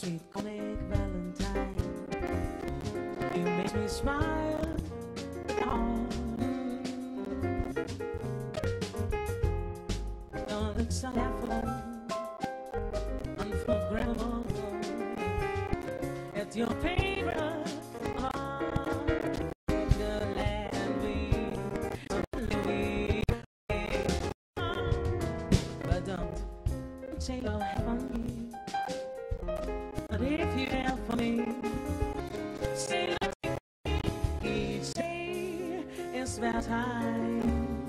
sweet comic Valentine. You make me smile. Oh. Oh, it's laughable, unforgettable. It's your favorite. Don't say you'll have on me. But if you have for me, say let's each day it's about time.